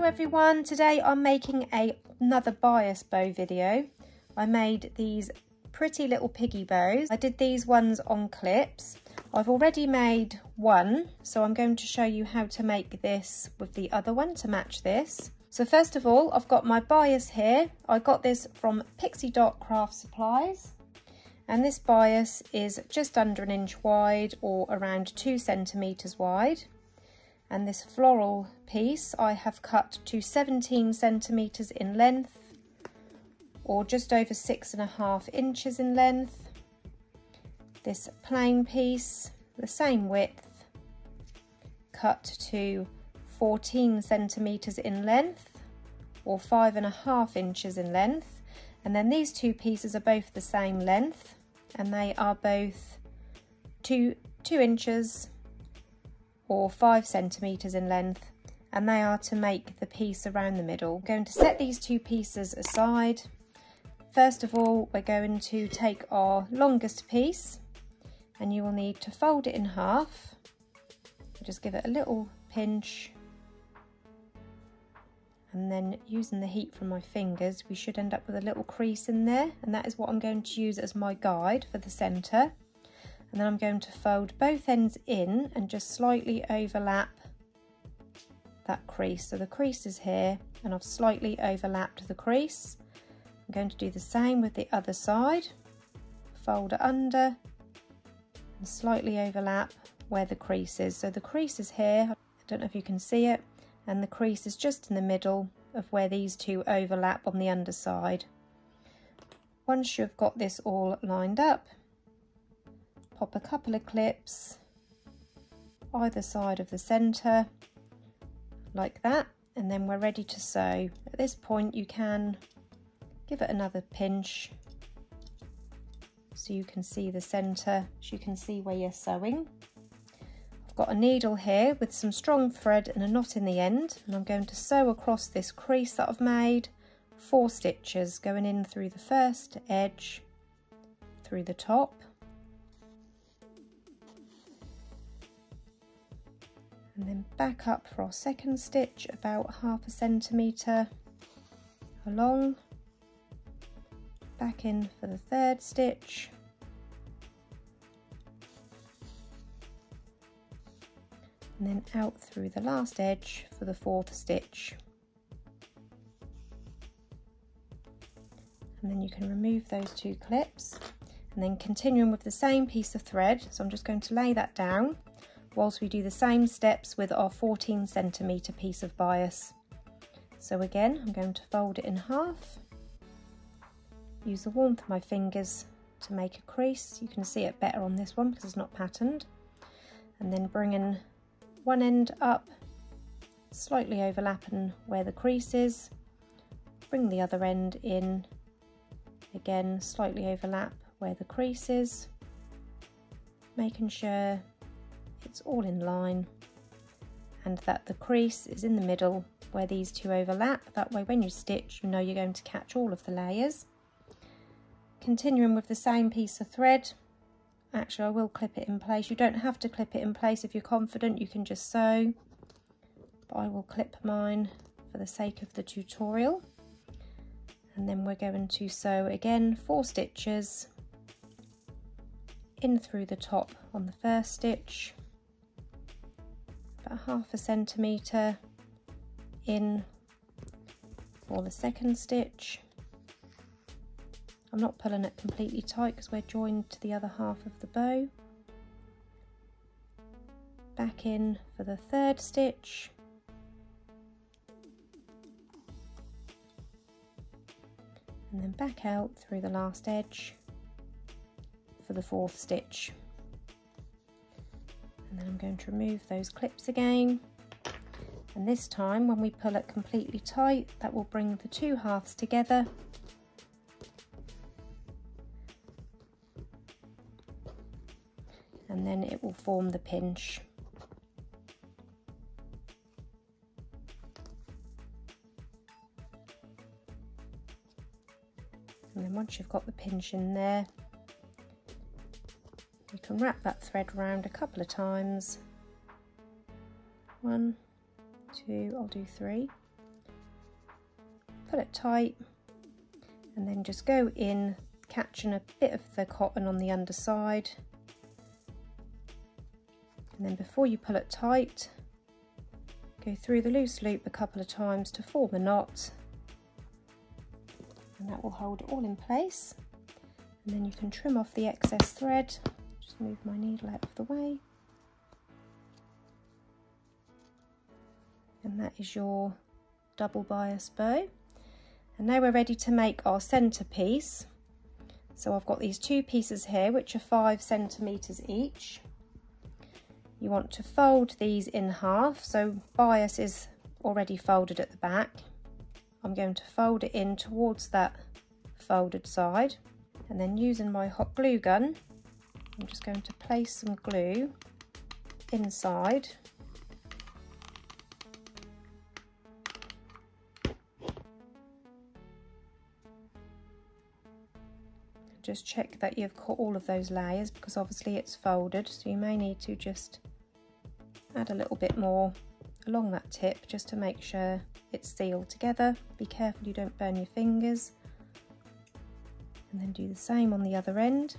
Hello everyone, today I'm making a, another bias bow video. I made these pretty little piggy bows. I did these ones on clips. I've already made one, so I'm going to show you how to make this with the other one to match this. So first of all, I've got my bias here. I got this from Pixie Dot Craft Supplies. And this bias is just under an inch wide or around two centimetres wide and this floral piece I have cut to 17 centimetres in length or just over six and a half inches in length. This plain piece, the same width, cut to 14 centimetres in length or five and a half inches in length. And then these two pieces are both the same length and they are both two, two inches or five centimetres in length and they are to make the piece around the middle. I'm going to set these two pieces aside. First of all, we're going to take our longest piece and you will need to fold it in half. Just give it a little pinch and then using the heat from my fingers we should end up with a little crease in there and that is what I'm going to use as my guide for the centre and then I'm going to fold both ends in and just slightly overlap that crease. So the crease is here and I've slightly overlapped the crease. I'm going to do the same with the other side. Fold it under and slightly overlap where the crease is. So the crease is here, I don't know if you can see it, and the crease is just in the middle of where these two overlap on the underside. Once you've got this all lined up, pop a couple of clips either side of the centre like that and then we're ready to sew. At this point you can give it another pinch so you can see the centre, so you can see where you're sewing. I've got a needle here with some strong thread and a knot in the end and I'm going to sew across this crease that I've made four stitches going in through the first edge, through the top, and then back up for our second stitch about half a centimetre along. Back in for the third stitch. And then out through the last edge for the fourth stitch. And then you can remove those two clips. And then continuing with the same piece of thread so I'm just going to lay that down whilst we do the same steps with our 14 centimetre piece of bias. So again, I'm going to fold it in half, use the warmth of my fingers to make a crease. You can see it better on this one because it's not patterned. And then bring in one end up, slightly overlapping where the crease is, bring the other end in, again slightly overlap where the crease is, making sure it's all in line and that the crease is in the middle where these two overlap. That way when you stitch you know you're going to catch all of the layers. Continuing with the same piece of thread, actually I will clip it in place. You don't have to clip it in place if you're confident, you can just sew. But I will clip mine for the sake of the tutorial. And then we're going to sew again four stitches in through the top on the first stitch about half a centimetre in for the second stitch. I'm not pulling it completely tight because we're joined to the other half of the bow. Back in for the third stitch. And then back out through the last edge for the fourth stitch and then I'm going to remove those clips again. And this time when we pull it completely tight that will bring the two halves together. And then it will form the pinch. And then once you've got the pinch in there can wrap that thread around a couple of times. One, two, I'll do three. pull it tight and then just go in catching a bit of the cotton on the underside and then before you pull it tight go through the loose loop a couple of times to form a knot and that will hold it all in place and then you can trim off the excess thread just move my needle out of the way. And that is your double bias bow. And now we're ready to make our centerpiece. So I've got these two pieces here which are five centimeters each. You want to fold these in half. So bias is already folded at the back. I'm going to fold it in towards that folded side. And then using my hot glue gun I'm just going to place some glue inside. Just check that you've cut all of those layers because obviously it's folded so you may need to just add a little bit more along that tip just to make sure it's sealed together. Be careful you don't burn your fingers. And then do the same on the other end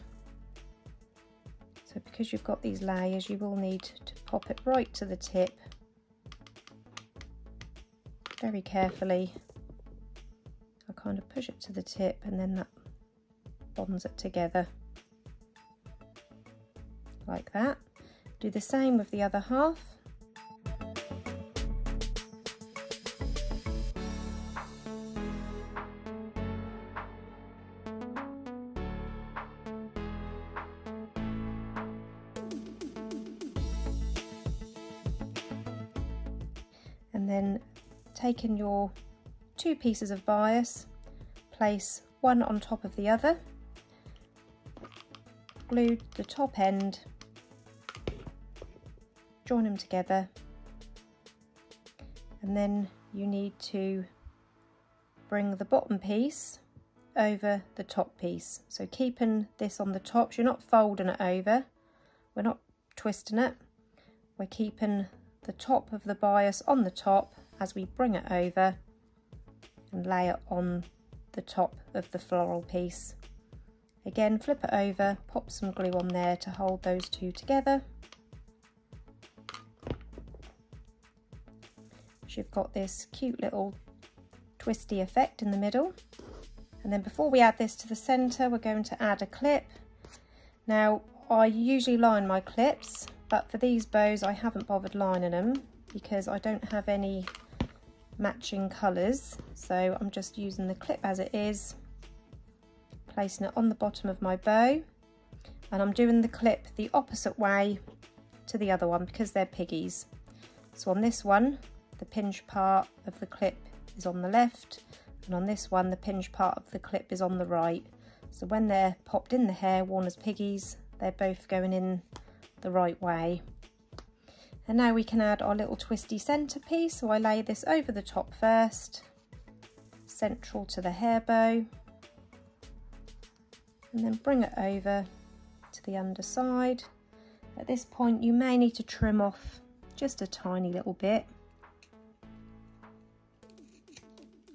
so because you've got these layers you will need to pop it right to the tip very carefully I kind of push it to the tip and then that bonds it together like that. Do the same with the other half. Then taking your two pieces of bias, place one on top of the other glue the top end, join them together, and then you need to bring the bottom piece over the top piece. So keeping this on the top, you're not folding it over, we're not twisting it, we're keeping the top of the bias on the top as we bring it over and lay it on the top of the floral piece. Again, flip it over, pop some glue on there to hold those two together. So you've got this cute little twisty effect in the middle. And then before we add this to the centre, we're going to add a clip. Now, I usually line my clips, but for these bows, I haven't bothered lining them because I don't have any matching colours. So I'm just using the clip as it is placing it on the bottom of my bow and I'm doing the clip the opposite way to the other one because they're piggies. So on this one, the pinch part of the clip is on the left and on this one, the pinch part of the clip is on the right. So when they're popped in the hair, worn as piggies, they're both going in the right way. And now we can add our little twisty centerpiece. So I lay this over the top first, central to the hair bow and then bring it over to the underside. At this point you may need to trim off just a tiny little bit.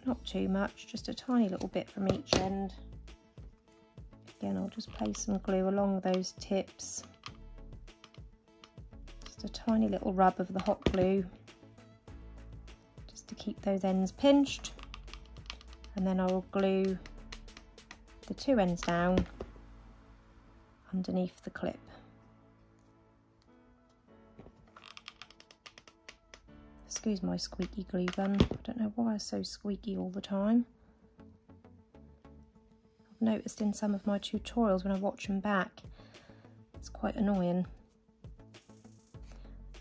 Not too much, just a tiny little bit from each end. Again, I'll just place some glue along those tips. A tiny little rub of the hot glue just to keep those ends pinched. And then I'll glue the two ends down underneath the clip. Excuse my squeaky glue gun, I don't know why it's so squeaky all the time. I've noticed in some of my tutorials when I watch them back, it's quite annoying.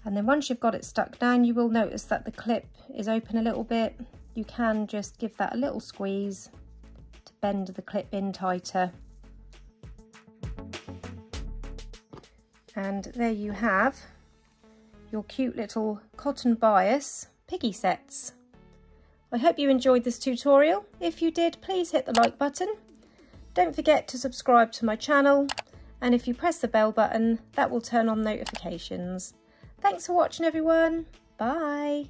And then once you've got it stuck down, you will notice that the clip is open a little bit. You can just give that a little squeeze to bend the clip in tighter. And there you have your cute little cotton bias piggy sets. I hope you enjoyed this tutorial. If you did, please hit the like button. Don't forget to subscribe to my channel. And if you press the bell button, that will turn on notifications. Thanks for watching everyone. Bye.